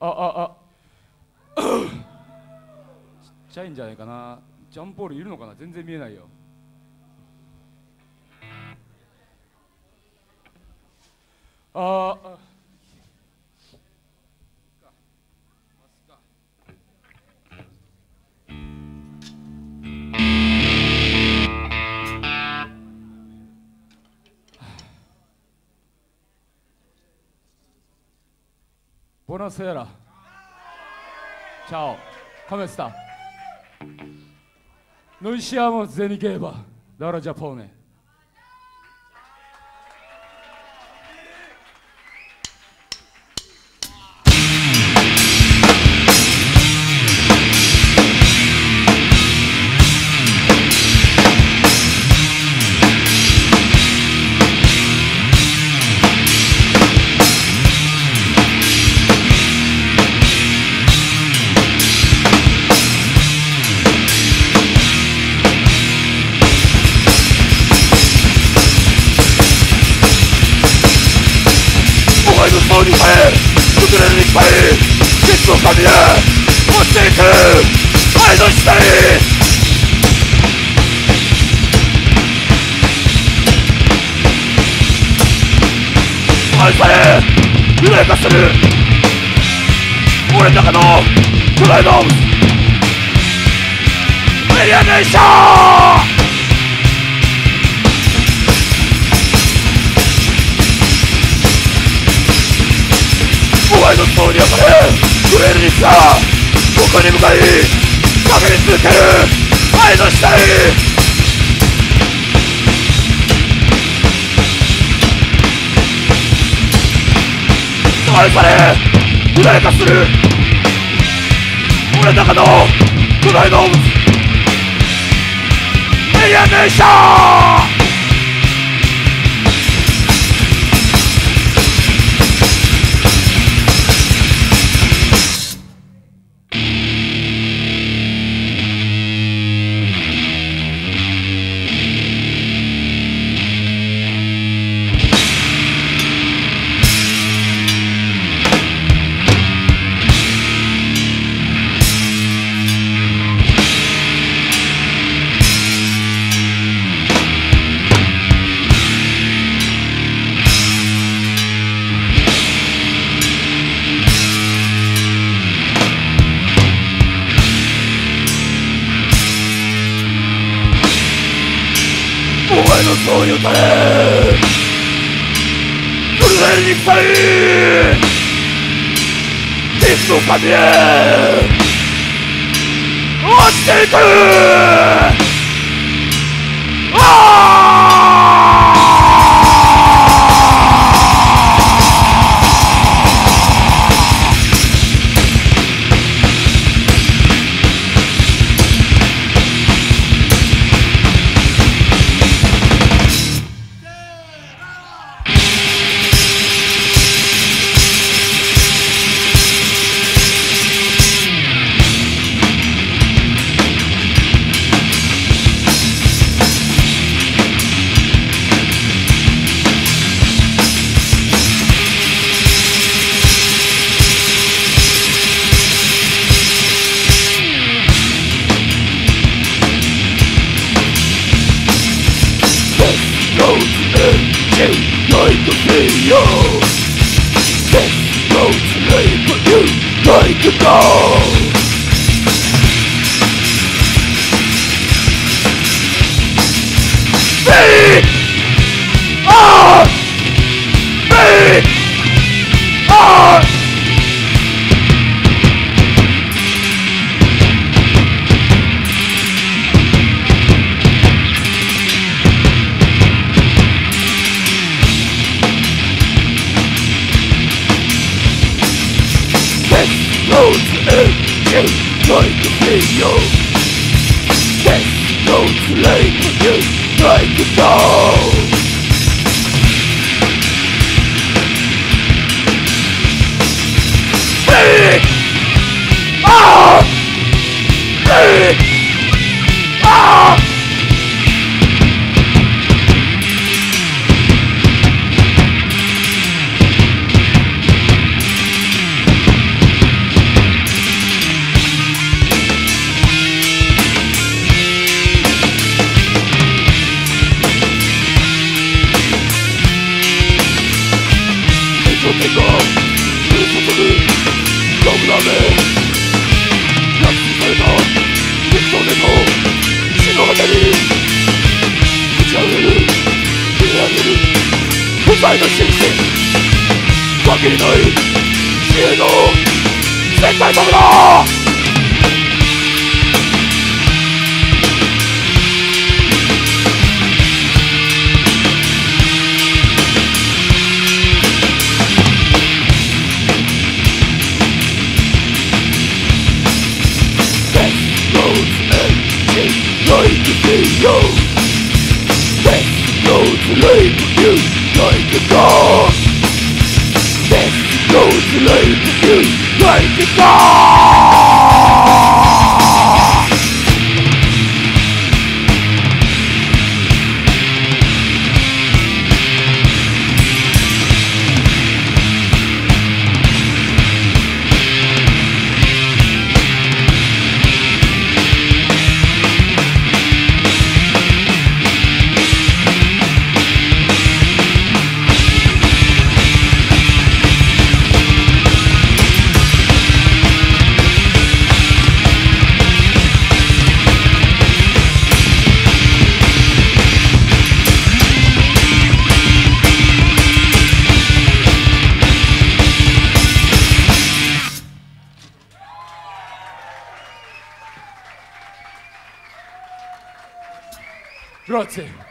あああ。ちっちゃいんじゃないかな。ジャンポールいるのかな。全然見えないよ。ああ Buonasera. Ciao, come sta? Noi siamo Zenigeva, dalla Giappone. の顔にさえ崩れるいっぱい鉄の髪で落ちていく愛の下に愛され無礼化する俺の中の巨大動物エリアネーション前の塔に当たれ震える。肉が僕に向かい叫び続ける。愛の死体愛され無礼化する。俺の中の巨大動物エリアネーションお前のそういうたれ震える肉体鉄の壁へ落ちていく Like a dog notes and just try to feel Test notes late, just try to know とっていう空想的ログラ拉致された激闘でと死の果てに打ち上げる切り上げる不在の心身限りない知恵の絶対バグだ like a beacon There's no delay with you. like a car There's to delay with you like a car Grazie.